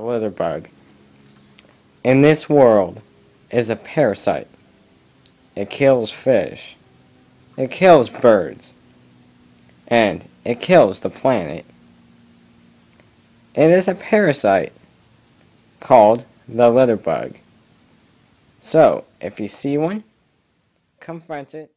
the litter bug. In this world is a parasite. It kills fish. It kills birds. And it kills the planet. It is a parasite called the litter bug. So, if you see one, confront it